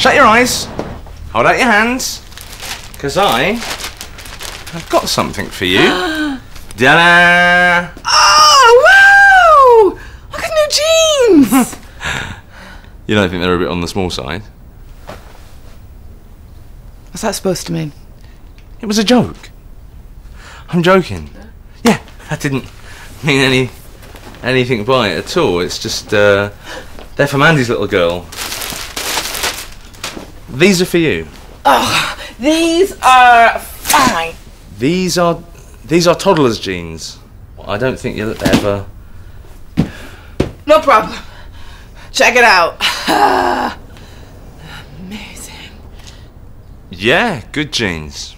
Shut your eyes. Hold out your hands. Because I have got something for you. Ta-da! Oh, wow! Look at new jeans! You don't think they're a bit on the small side? What's that supposed to mean? It was a joke. I'm joking. Yeah, I didn't mean any anything by it at all. It's just uh, they're for Mandy's little girl. These are for you. Oh, these are fine. These are these are toddlers' jeans. I don't think you'll ever. No problem. Check it out. Amazing. Yeah, good jeans.